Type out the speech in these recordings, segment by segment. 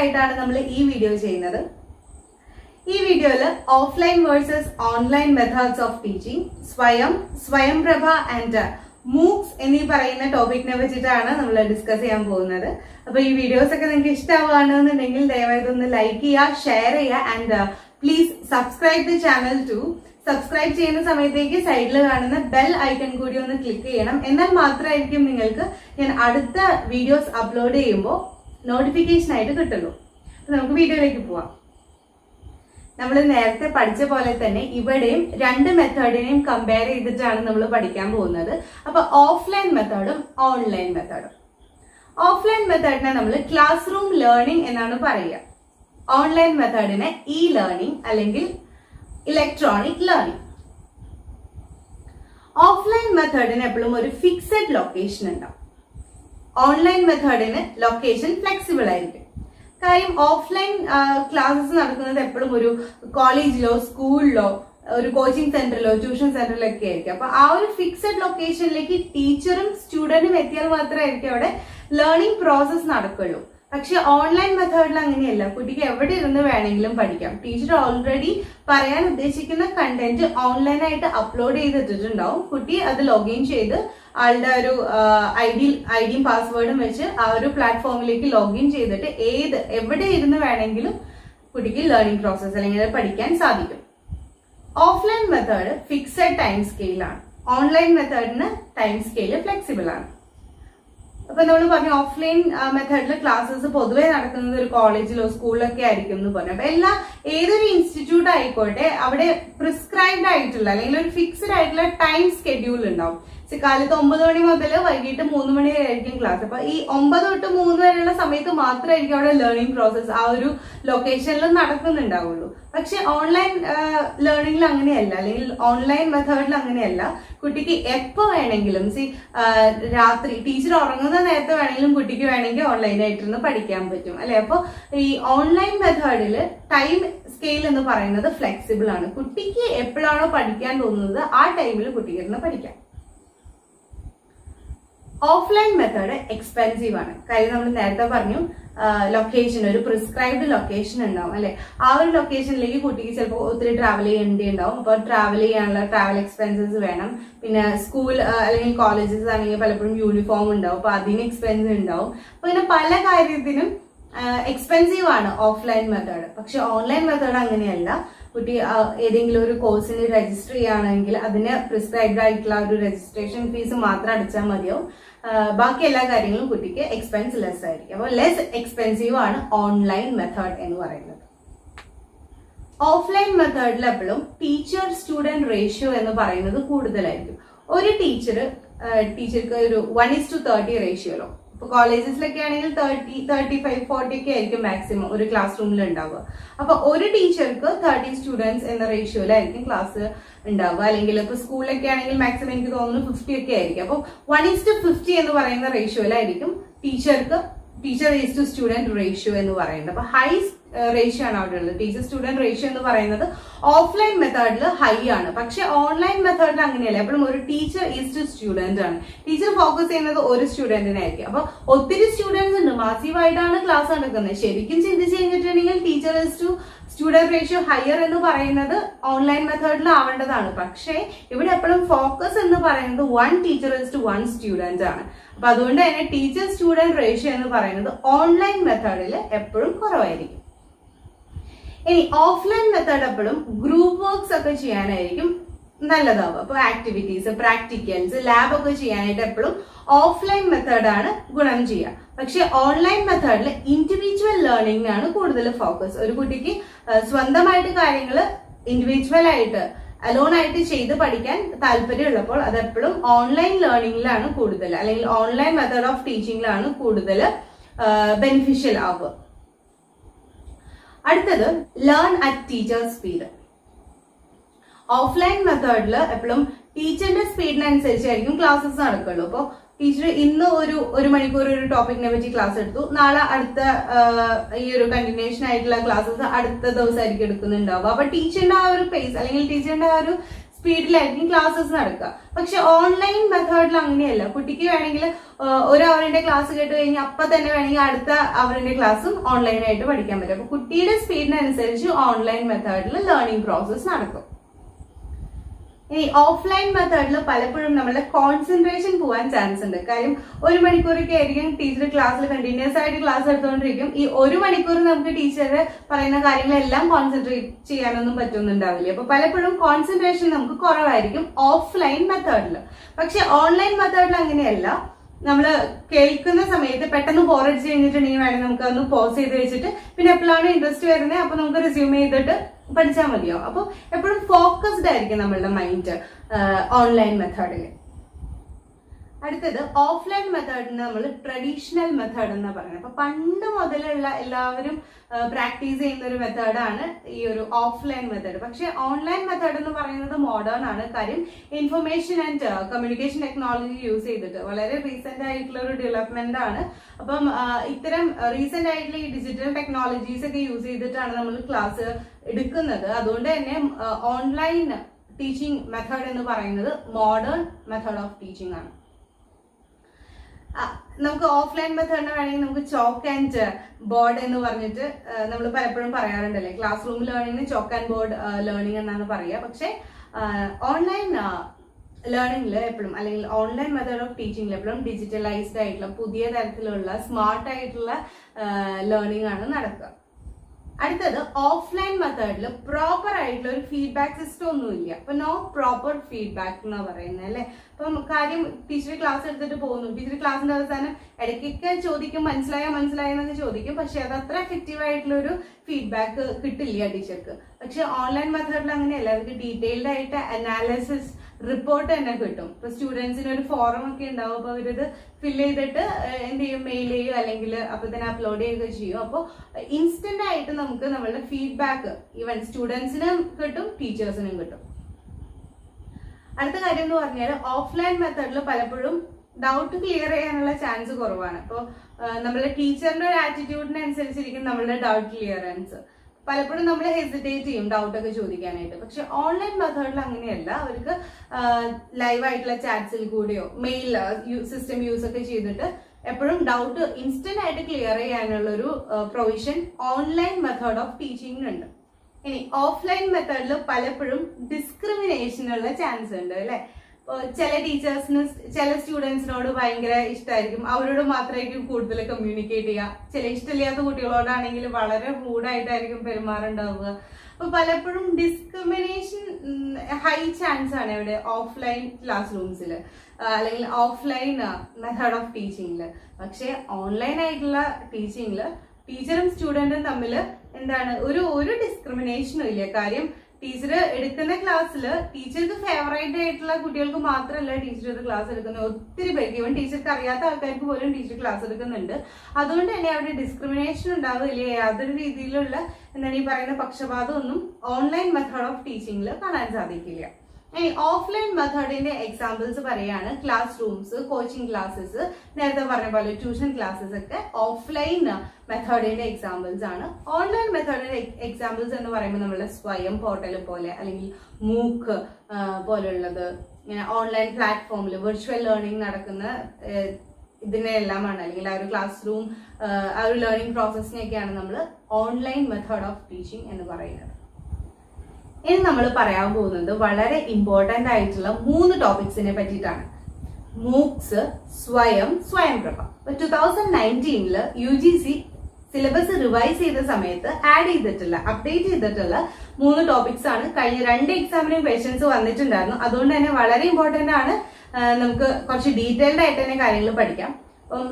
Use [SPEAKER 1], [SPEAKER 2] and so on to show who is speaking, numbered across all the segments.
[SPEAKER 1] ആയിട്ടാണ് നമ്മൾ ഈ വീഡിയോ ചെയ്യുന്നത്. ഈ വീഡിയോയിൽ offline versus online methods of teaching Swayam Swayamprabha and MOOCs എന്നീ പറയുന്ന ടോപ്പിക്കിനെ വെച്ചിട്ടാണ് നമ്മൾ ഡിസ്കസ് ചെയ്യാൻ പോകുന്നത്. അപ്പൊ ഈ വീഡിയോസ് ഒക്കെ നിങ്ങൾക്ക് ഇഷ്ടമാണെന്നുണ്ടെങ്കിൽ ദയവായി ഒന്ന് ലൈക്ക് ചെയ്യുക ഷെയർ ചെയ്യുക and please subscribe the channel to subscribe ചെയ്യുന്ന സമയത്തേക്ക് സൈഡിൽ കാണുന്ന ബെൽ ഐക്കൺ കൂടി ഒന്ന് ക്ലിക്ക് ചെയ്യണം. എന്നാൽ മാത്രമായിരിക്കും നിങ്ങൾക്ക് ഞാൻ അടുത്ത വീഡിയോസ് അപ്ലോഡ് ചെയ്യുമ്പോൾ നോട്ടിഫിക്കേഷൻ ആയിട്ട് കിട്ടുള്ളൂ അപ്പൊ നമുക്ക് വീഡിയോയിലേക്ക് പോവാം. നമ്മൾ നേരത്തെ പഠിച്ച പോലെ തന്നെ ഇവിടെയും രണ്ട് മെത്തേഡിനെയും കമ്പയർ ചെയ്തിട്ടാണ് നമ്മൾ പഠിക്കാൻ പോകുന്നത്. അപ്പൊ ഓഫ്ലൈൻ മെത്തേഡും ഓൺലൈൻ മെത്തേഡും ഓഫ്ലൈൻ മെത്തേഡിനെ നമ്മൾ ക്ലാസ് റൂം ലേണിംഗ് എന്നാണ് പറയുക. ഓൺലൈൻ മെത്തേഡിനെ ഇ ലേണിംഗ് അല്ലെങ്കിൽ ഇലക്ട്രോണിക് ലേണിംഗ് ഓഫ്ലൈൻ മെത്തേഡിന് എപ്പോഴും ഒരു ഫിക്സഡ് ലൊക്കേഷൻ ഉണ്ടാവും. ഓൺലൈൻ മെത്തേഡിന് ലൊക്കേഷൻ ഫ്ലെക്സിബിൾ ആയിരിക്കും. കാര്യം ഓഫ്ലൈൻ ക്ലാസ്സസ് നടക്കുന്നത് എപ്പോഴും ഒരു കോളേജിലോ സ്കൂളിലോ ഒരു കോച്ചിങ് സെന്ററിലോ ട്യൂഷൻ സെന്ററിലോ ഒക്കെ ആയിരിക്കും. അപ്പൊ ആ ഒരു ഫിക്സഡ് ലൊക്കേഷനിലേക്ക് ടീച്ചറും സ്റ്റുഡന്റും എത്തിയാൽ മാത്രമായിരിക്കും അവിടെ ലേണിംഗ് പ്രോസസ് നടക്കുള്ളൂ. പക്ഷെ ഓൺലൈൻ മെത്തേഡിൽ അങ്ങനെയല്ല. കുട്ടിക്ക് എവിടെ ഇരുന്ന് വേണമെങ്കിലും പഠിക്കാം. ടീച്ചർ ഓൾറെഡി പറയാൻ ഉദ്ദേശിക്കുന്ന കണ്ടന്റ് ഓൺലൈനായിട്ട് അപ്ലോഡ് ചെയ്തിട്ടുണ്ടാവും കുട്ടി അത് ലോഗിൻ ചെയ്ത് ആളുടെ ഒരു ഐ ഡി ഐ ഡിയും പാസ്വേഡും വെച്ച് ആ ഒരു പ്ലാറ്റ്ഫോമിലേക്ക് ലോഗിൻ ചെയ്തിട്ട് ഏത് എവിടെ ഇരുന്ന് വേണമെങ്കിലും കുട്ടിക്ക് ലേണിംഗ് പ്രോസസ്സ് അല്ലെങ്കിൽ പഠിക്കാൻ സാധിക്കും. ഓഫ്ലൈൻ മെത്തേഡ് ഫിക്സഡ് ടൈം സ്കെയിലാണ് ഓൺലൈൻ മെത്തേഡിന് ടൈം സ്കെയിൽ ഫ്ലെക്സിബിൾ ആണ്. അപ്പൊ നമ്മൾ പറഞ്ഞു ഓഫ്ലൈൻ മെത്തേഡിൽ ക്ലാസ്സസ് പൊതുവെ നടക്കുന്നത് ഒരു കോളേജിലോ സ്കൂളിലൊക്കെ ആയിരിക്കും എന്ന് പറഞ്ഞു. അപ്പൊ എല്ലാ ഏതൊരു ഇൻസ്റ്റിറ്റ്യൂട്ട് ആയിക്കോട്ടെ അവിടെ പ്രിസ്ക്രൈബ്ഡ് ആയിട്ടുള്ള അല്ലെങ്കിൽ ഒരു ഫിക്സ്ഡ് ആയിട്ടുള്ള ടൈം സ്കെഡ്യൂൾ ഉണ്ടാവും. കാലത്ത് ഒമ്പത് മണി മുതൽ വൈകിട്ട് മൂന്ന് മണി വരെ ആയിരിക്കും ക്ലാസ് അപ്പൊ ഈ ഒമ്പത് തൊട്ട് മൂന്ന് വരെയുള്ള സമയത്ത് മാത്രമായിരിക്കും അവിടെ ലേണിംഗ് പ്രോസസ്സ് ആ ഒരു ലൊക്കേഷനിൽ നടക്കുന്നുണ്ടാവുള്ളൂ. പക്ഷെ ഓൺലൈൻ ലേണിംഗിൽ അങ്ങനെയല്ല. അല്ലെങ്കിൽ ഓൺലൈൻ മെത്തേഡിൽ അങ്ങനെയല്ല. കുട്ടിക്ക് എപ്പോ വേണമെങ്കിലും സി രാത്രി ടീച്ചർ ഉറങ്ങുന്ന നേരത്തെ വേണമെങ്കിലും കുട്ടിക്ക് വേണമെങ്കിൽ ഓൺലൈനായിട്ടിരുന്ന് പഠിക്കാൻ പറ്റും. അല്ലെ? അപ്പൊ ഈ ഓൺലൈൻ മെത്തേഡിൽ ടൈം സ്കെയിൽ എന്ന് പറയുന്നത് ഫ്ലെക്സിബിൾ ആണ്. കുട്ടിക്ക് എപ്പോഴാണോ പഠിക്കാൻ തോന്നുന്നത് ആ ടൈമിൽ കുട്ടിക്ക് ഇരുന്ന് പഠിക്കാം. ഓഫ്ലൈൻ മെത്തേഡ് എക്സ്പെൻസീവ് ആണ്. കാര്യം നമ്മൾ നേരത്തെ പറഞ്ഞു ലൊക്കേഷൻ ഒരു പ്രിസ്ക്രൈബ്ഡ് ലൊക്കേഷൻ ഉണ്ടാവും അല്ലെ? ആ ഒരു ലൊക്കേഷനിലേക്ക് കുട്ടിക്ക് ചിലപ്പോൾ ഒത്തിരി ട്രാവൽ ചെയ്യേണ്ടി ഉണ്ടാവും അപ്പോൾ ട്രാവൽ ചെയ്യാനുള്ള ട്രാവൽ എക്സ്പെൻസസ് വേണം. പിന്നെ സ്കൂൾ അല്ലെങ്കിൽ കോളേജസ് ആണെങ്കിൽ പലപ്പോഴും യൂണിഫോം ഉണ്ടാവും. അപ്പൊ അതിന് എക്സ്പെൻസ് ഉണ്ടാവും. അപ്പൊ ഇങ്ങനെ പല കാര്യത്തിനും എക്സ്പെൻസീവ് ആണ് ഓഫ്ലൈൻ മെത്തേഡ് പക്ഷെ ഓൺലൈൻ മെത്തേഡ് അങ്ങനെയല്ല. കുട്ടി ഏതെങ്കിലും ഒരു കോഴ്സിന് രജിസ്റ്റർ ചെയ്യുകയാണെങ്കിൽ അതിന് പ്രിസ്ക്രൈബ്ഡ് ആയിട്ടുള്ള ഒരു രജിസ്ട്രേഷൻ ഫീസ് മാത്രം അടിച്ചാൽ മതിയാവും. ബാക്കി എല്ലാ കാര്യങ്ങളും കുട്ടിക്ക് എക്സ്പെൻസ് ലെസ് ആയിരിക്കും. അപ്പോൾ ലെസ് എക്സ്പെൻസീവ് ആണ് ഓൺലൈൻ മെത്തേഡ് എന്ന് പറയുന്നത്. ഓഫ്ലൈൻ മെത്തേഡിൽ എപ്പോഴും ടീച്ചർ സ്റ്റുഡന്റ് റേഷ്യോ എന്ന് പറയുന്നത് കൂടുതലായിരിക്കും. ഒരു ടീച്ചർ ടീച്ചർക്ക് ഒരു വൺ ഇസ് ടു തേർട്ടി റേഷ്യോയിലോ ഇപ്പൊ കോളേജസിലൊക്കെ ആണെങ്കിൽ തേർട്ടി തേർട്ടി ഫൈവ് ഫോർട്ടി ഒക്കെ ആയിരിക്കും മാക്സിമം ഒരു ക്ലാസ് റൂമിൽ ഉണ്ടാവുക അപ്പൊ ഒരു ടീച്ചർക്ക് തേർട്ടി സ്റ്റുഡൻസ് എന്ന റേഷ്യോയിലായിരിക്കും ക്ലാസ് ഉണ്ടാവുക അല്ലെങ്കിൽ ഇപ്പൊ സ്കൂളിലൊക്കെ ആണെങ്കിൽ മാക്സിമം എനിക്ക് തോന്നുന്നു ഫിഫ്റ്റി ഒക്കെ ആയിരിക്കും. അപ്പൊ വൺ ഇസ് ടു ഫിഫ്റ്റി എന്ന് പറയുന്ന റേഷ്യോയിലായിരിക്കും ടീച്ചർക്ക് teacher is to student ratio എന്ന് പറയുന്നത്. അപ്പൊ ഹൈ റേഷ്യോ ആണ് അവിടെ ഉള്ളത്. ടീച്ചർ സ്റ്റുഡന്റ് റേഷ്യോ എന്ന് പറയുന്നത് ഓഫ്ലൈൻ മെത്തേഡിൽ ഹൈ ആണ്. പക്ഷെ ഓൺലൈൻ മെത്തേഡിൽ അങ്ങനെയല്ല. എപ്പോഴും ഒരു ടീച്ചർ ഈസ് ടു സ്റ്റുഡന്റ് ആണ്. ടീച്ചർ ഫോക്കസ് ചെയ്യുന്നത് ഒരു സ്റ്റുഡന്റിനായിരിക്കും അപ്പൊ ഒത്തിരി സ്റ്റുഡൻസ് ഉണ്ട്. മാസീവ് ആയിട്ടാണ് ക്ലാസ് നടക്കുന്നത്. ശരിക്കും ചിന്തിച്ച് കഴിഞ്ഞിട്ടുണ്ടെങ്കിൽ teacher is to student ratio higher എന്ന് പറയുന്നത് ഓൺലൈൻ മെത്തേഡിൽ ആവേണ്ടതാണ്. പക്ഷേ ഇവിടെ എപ്പോഴും ഫോക്കസ് എന്ന് പറയുന്നത് one teacher is to one student ആണ്. അപ്പൊ അതുകൊണ്ട് തന്നെ ടീച്ചർ സ്റ്റുഡന്റ് റേഷ്യോ എന്ന് പറയുന്നത് ഓൺലൈൻ മെത്തേഡിൽ എപ്പോഴും കുറവായിരിക്കും. ഇനി ഓഫ്ലൈൻ മെത്തേഡ് എപ്പോഴും ഗ്രൂപ്പ് വർക്ക്സ് ഒക്കെ ചെയ്യാനായിരിക്കും നല്ലതാവുക. അപ്പൊ ആക്ടിവിറ്റീസ് പ്രാക്ടിക്കൽസ് ലാബ് ഒക്കെ ചെയ്യാനായിട്ട് എപ്പോഴും ഓഫ്ലൈൻ മെത്തേഡാണ് ഗുണം ചെയ്യുക. പക്ഷെ ഓൺലൈൻ മെത്തേഡിൽ ഇൻഡിവിജ്വൽ ലേണിംഗിനാണ് കൂടുതൽ ഫോക്കസ് ഒരു കുട്ടിക്ക് സ്വന്തമായിട്ട് കാര്യങ്ങൾ ഇൻഡിവിജ്വൽ ആയിട്ട് അലോൺ ആയിട്ട് ചെയ്ത് പഠിക്കാൻ താല്പര്യമുള്ളപ്പോൾ അത് എപ്പോഴും ഓൺലൈൻ ലേണിംഗിലാണ് കൂടുതൽ. അല്ലെങ്കിൽ ഓൺലൈൻ മെത്തേഡ് ഓഫ് ടീച്ചിങ്ങിലാണ് കൂടുതൽ ബെനിഫിഷ്യൽ ആവുക. അടുത്തത് learn at teacher speed offline മെത്തേഡിൽ എപ്പോഴും ടീച്ചറിന്റെ സ്പീഡിനനുസരിച്ചായിരിക്കും ക്ലാസ്സസ് നടക്കുള്ളൂ. അപ്പോൾ ടീച്ചർ ഇന്ന് ഒരു ഒരു മണിക്കൂർ ഒരു ടോപ്പിക്കിനെ പറ്റി ക്ലാസ് എടുത്തു. നാളെ അടുത്ത ഈ ഒരു കണ്ടിന്യൂഷൻ ആയിട്ടുള്ള ക്ലാസ്സസ് അടുത്ത ദിവസമായിരിക്കും എടുക്കുന്നുണ്ടാവുക. അപ്പൊ ടീച്ചറിന്റെ ആ ഒരു പേസ് അല്ലെങ്കിൽ ടീച്ചറിന്റെ ആ ഒരു സ്പീഡിലായിരിക്കും ക്ലാസ്സസ് നടക്കുക. പക്ഷെ ഓൺലൈൻ മെത്തേഡിൽ അങ്ങനെയല്ല. കുട്ടിക്ക് വേണമെങ്കിൽ ഒരു അവറിന്റെ ക്ലാസ് കേട്ട് കഴിഞ്ഞാൽ അപ്പൊ തന്നെ വേണമെങ്കിൽ അടുത്ത അവറിന്റെ ക്ലാസ്സും ഓൺലൈനായിട്ട് പഠിക്കാൻ പറ്റും. അപ്പൊ കുട്ടിയുടെ സ്പീഡിനനുസരിച്ച് ഓൺലൈൻ മെത്തേഡിൽ ലേണിംഗ് പ്രോസസ് നടക്കും. ഇനി ഓഫ്ലൈൻ മെത്തേഡിൽ പലപ്പോഴും നമ്മുടെ കോൺസെൻട്രേഷൻ പോകാൻ ചാൻസ് ഉണ്ട്. കാര്യം ഒരു മണിക്കൂറൊക്കെ ആയിരിക്കും ടീച്ചർ ക്ലാസ്സിൽ കണ്ടിന്യൂസ് ആയിട്ട് ക്ലാസ് എടുത്തുകൊണ്ടിരിക്കും ഈ ഒരു മണിക്കൂർ നമുക്ക് ടീച്ചർ പറയുന്ന കാര്യങ്ങളെല്ലാം കോൺസെൻട്രേറ്റ് ചെയ്യാനൊന്നും പറ്റുന്നുണ്ടാവില്ല. അപ്പൊ പലപ്പോഴും കോൺസെൻട്രേഷൻ നമുക്ക് കുറവായിരിക്കും ഓഫ്ലൈൻ മെത്തേഡിൽ പക്ഷെ ഓൺലൈൻ മെത്തേഡിൽ അങ്ങനെയല്ല. നമ്മൾ കേൾക്കുന്ന സമയത്ത് പെട്ടെന്ന് ബോറടിച്ച് കഴിഞ്ഞിട്ടുണ്ടെങ്കിൽ വേണമെങ്കിൽ നമുക്ക് ഒന്ന് പോസ് ചെയ്ത് വെച്ചിട്ട്. പിന്നെ എപ്പോഴാണ് ഇൻട്രസ്റ്റ് വരുന്നത് അപ്പൊ നമുക്ക് റിസ്യൂം ചെയ്തിട്ട് പഠിച്ചാൽ മതിയോ? അപ്പോൾ എപ്പോഴും ഫോക്കസ്ഡ് ആയിരിക്കും നമ്മളുടെ മൈൻഡ് ഓൺലൈൻ മെത്തേഡിൽ അടുത്തത് ഓഫ്ലൈൻ മെത്തേഡിന് നമ്മൾ ട്രഡീഷണൽ മെത്തേഡ് എന്ന് പറയുന്നത്. അപ്പൊ പണ്ട് മുതലുള്ള എല്ലാവരും പ്രാക്ടീസ് ചെയ്യുന്ന ഒരു മെത്തേഡാണ് ഈ ഒരു ഓഫ്ലൈൻ മെത്തേഡ് പക്ഷെ ഓൺലൈൻ മെത്തേഡ് എന്ന് പറയുന്നത് മോഡേൺ ആണ്. കാര്യം information and communication technology use ചെയ്തിട്ട് വളരെ റീസെന്റ് ആയിട്ടുള്ള ഒരു ഡെവലപ്മെന്റ് ആണ്. അപ്പം ഇത്തരം റീസെന്റ് ആയിട്ടുള്ള ഈ ഡിജിറ്റൽ ടെക്നോളജീസ് ഒക്കെ യൂസ് ചെയ്തിട്ടാണ് നമ്മൾ ക്ലാസ് എടുക്കുന്നത്. അതുകൊണ്ട് തന്നെ ഓൺലൈൻ ടീച്ചിങ് മെത്തേഡ് എന്ന് പറയുന്നത് മോഡേൺ മെത്തേഡ് ഓഫ് ടീച്ചിങ് ആണ്. നമുക്ക് ഓഫ്ലൈൻ മെത്തേഡിന് വേണമെങ്കിൽ നമുക്ക് ചോക്ക് ആൻഡ് ബോർഡ് എന്ന് പറഞ്ഞിട്ട് നമ്മൾ പലപ്പോഴും പറയാറുണ്ടല്ലേ? ക്ലാസ് റൂം ലേണിംഗിന് ചോക്ക് ആൻഡ് ബോർഡ് ലേണിംഗ് എന്നാണ് പറയുക. പക്ഷേ ഓൺലൈൻ ലേണിംഗിൽ എപ്പോഴും അല്ലെങ്കിൽ ഓൺലൈൻ മെത്തേഡ് ഓഫ് ടീച്ചിങ്ങിൽ എപ്പോഴും ഡിജിറ്റലൈസ്ഡ് ആയിട്ടുള്ള പുതിയ തരത്തിലുള്ള സ്മാർട്ട് ആയിട്ടുള്ള ലേണിംഗ് ആണ് നടക്കുക. അടുത്തത് ഓഫ്ലൈൻ മെത്തേഡിൽ പ്രോപ്പർ ആയിട്ടുള്ള ഒരു ഫീഡ്ബാക്ക് സിസ്റ്റം ഒന്നുമില്ല. അപ്പൊ നോ പ്രോപ്പർ ഫീഡ്ബാക്ക് എന്നാ പറയുന്നത് അല്ലെ? അപ്പം കാര്യം ടീച്ചർ ക്ലാസ് എടുത്തിട്ട് പോകുന്നു. ടീച്ചർ ക്ലാസ്സിന്റെ അവസാനം ഇടയ്ക്കൊക്കെ ചോദിക്കും മനസ്സിലായോ മനസ്സിലായോ ചോദിക്കും. പക്ഷെ അത് അത്ര എഫക്റ്റീവ് ആയിട്ടുള്ള ഒരു ഫീഡ്ബാക്ക് കിട്ടില്ല ടീച്ചർക്ക് പക്ഷെ ഓൺലൈൻ മെത്തേഡിൽ അങ്ങനെയല്ല. അവർക്ക് ഡീറ്റെയിൽഡ് ആയിട്ട് അനാലിസിസ് റിപ്പോർട്ട് തന്നെ കിട്ടും. ഇപ്പൊ സ്റ്റുഡൻസിന് ഒരു ഫോറം ഒക്കെ ഉണ്ടാവും. അപ്പൊ അവരത് ഫില്ല് ചെയ്തിട്ട് എന്ത് ചെയ്യും? മെയിൽ ചെയ്യും അല്ലെങ്കിൽ അപ്പൊ തന്നെ അപ്ലോഡ് ചെയ്യുകയൊക്കെ ചെയ്യും. അപ്പോൾ ഇൻസ്റ്റന്റ് ആയിട്ട് നമുക്ക് നമ്മളുടെ ഫീഡ്ബാക്ക് ഈവൻ സ്റ്റുഡൻസിനും കിട്ടും ടീച്ചേഴ്സിനും കിട്ടും. അടുത്ത കാര്യം എന്ന് പറഞ്ഞാൽ ഓഫ്ലൈൻ മെത്തേഡിൽ പലപ്പോഴും ഡൗട്ട് ക്ലിയർ ചെയ്യാനുള്ള ചാൻസ് കുറവാണ്. അപ്പോൾ നമ്മുടെ ടീച്ചറിന്റെ ഒരു ആറ്റിറ്റ്യൂഡിനനുസരിച്ചിരിക്കും നമ്മളുടെ ഡൗട്ട് ക്ലിയറൻസ് പലപ്പോഴും നമ്മൾ ഹെസിറ്റേറ്റ് ചെയ്യും ഡൗട്ട് ഒക്കെ ചോദിക്കാനായിട്ട്. പക്ഷെ ഓൺലൈൻ മെത്തേഡിൽ അങ്ങനെയല്ല. അവർക്ക് ലൈവ് ആയിട്ടുള്ള ചാറ്റ്സിൽ കൂടെയോ മെയിൽ സിസ്റ്റം യൂസ് ഒക്കെ ചെയ്തിട്ട് എപ്പോഴും ഡൗട്ട് ഇൻസ്റ്റന്റ് ആയിട്ട് ക്ലിയർ ചെയ്യാനുള്ള ഒരു പ്രൊവിഷൻ ഓൺലൈൻ മെത്തേഡ് ഓഫ് ടീച്ചിങ്ങിനുണ്ട് ഇനി ഓഫ്ലൈൻ മെത്തേഡിൽ പലപ്പോഴും ഡിസ്ക്രിമിനേഷനുള്ള ചാൻസ് ഉണ്ട് അല്ലെ? ചില ടീച്ചേഴ്സിന് ചില സ്റ്റുഡൻസിനോട് ഭയങ്കര ഇഷ്ടമായിരിക്കും അവരോട് മാത്രമായിരിക്കും കൂടുതൽ കമ്മ്യൂണിക്കേറ്റ് ചെയ്യുക. ചില ഇഷ്ടമില്ലാത്ത കുട്ടികളോടാണെങ്കിൽ വളരെ റൂഡായിട്ടായിരിക്കും പെരുമാറുണ്ടാവുക. അപ്പൊ പലപ്പോഴും ഡിസ്ക്രിമിനേഷൻ ഹൈ ചാൻസ് ആണ് ഇവിടെ ഓഫ്ലൈൻ ക്ലാസ് റൂംസിൽ അല്ലെങ്കിൽ ഓഫ്ലൈൻ മെത്തേഡ് ഓഫ് ടീച്ചിങ്ങിൽ പക്ഷെ ഓൺലൈൻ ആയിട്ടുള്ള ടീച്ചിങ്ങിൽ ടീച്ചറും സ്റ്റുഡന്റും തമ്മിൽ എന്താണ് ഒരു ഒരു ഡിസ്ക്രിമിനേഷനും ഇല്ല. കാര്യം ടീച്ചർ എടുക്കുന്ന ക്ലാസ്സിൽ ടീച്ചർക്ക് ഫേവറേറ്റ് ആയിട്ടുള്ള കുട്ടികൾക്ക് മാത്രമല്ല ടീച്ചർ ഇത് ക്ലാസ് എടുക്കുന്നത്. ഒത്തിരി പേർക്ക്. ഇവൻ ടീച്ചർക്ക് അറിയാത്ത ആൾക്കാർക്ക് പോലും ടീച്ചർ ക്ലാസ് എടുക്കുന്നുണ്ട്. അതുകൊണ്ട് തന്നെ അവിടെ ഡിസ്ക്രിമിനേഷൻ ഉണ്ടാവില്ല യാതൊരു രീതിയിലുള്ള എന്താണ് ഈ പറയുന്ന പക്ഷപാതമൊന്നും ഓൺലൈൻ മെത്തേഡ് ഓഫ് ടീച്ചിങ്ങിൽ കാണാൻ സാധിക്കില്ല. ഇനി ഓഫ്ലൈൻ മെത്തേഡിന്റെ എക്സാമ്പിൾസ് പറയാണ്. ക്ലാസ് റൂംസ് കോച്ചിങ് ക്ലാസ്സസ് നേരത്തെ പറഞ്ഞ പോലെ ട്യൂഷൻ ക്ലാസ്സസ് ഒക്കെ ഓഫ്ലൈൻ മെത്തേഡിന്റെ എക്സാമ്പിൾസ് ആണ്. ഓൺലൈൻ മെത്തേഡിന്റെ എക്സാമ്പിൾസ് എന്ന് പറയുമ്പോൾ നമ്മുടെ സ്വയം പോർട്ടൽ പോലെ അല്ലെങ്കിൽ മൂക്ക് പോലുള്ളത് ഓൺലൈൻ പ്ലാറ്റ്ഫോമിൽ വിർച്വൽ ലേണിംഗ് നടക്കുന്ന ഇതിനെല്ലാമാണ് അല്ലെങ്കിൽ ആ ഒരു ക്ലാസ് റൂം ആ ഒരു ലേണിംഗ് പ്രോസസ്സിനെയൊക്കെയാണ് നമ്മൾ ഓൺലൈൻ മെത്തേഡ് ഓഫ് ടീച്ചിങ് എന്ന് പറയുന്നത്. ഇനി നമ്മൾ പറയാൻ പോകുന്നത് വളരെ ഇമ്പോർട്ടന്റ് ആയിട്ടുള്ള മൂന്ന് ടോപ്പിക്സിനെ പറ്റിയിട്ടാണ്. MOOCs Swayam Swayamprabha. Two thousand നയന്റീനിൽ U G C syllabus revise ചെയ്ത സമയത്ത് ആഡ് ചെയ്തിട്ടുള്ള അപ്ഡേറ്റ് ചെയ്തിട്ടുള്ള മൂന്ന് ടോപ്പിക്സ് ആണ്. കഴിഞ്ഞ രണ്ട് എക്സാമിനും ക്വസ്റ്റ്യൻസ് വന്നിട്ടുണ്ടായിരുന്നു. അതുകൊണ്ട് തന്നെ വളരെ ഇമ്പോർട്ടന്റ് ആണ്. നമുക്ക് കുറച്ച് ഡീറ്റെയിൽഡ് ആയിട്ട് തന്നെ കാര്യങ്ങൾ പഠിക്കാം. അപ്പം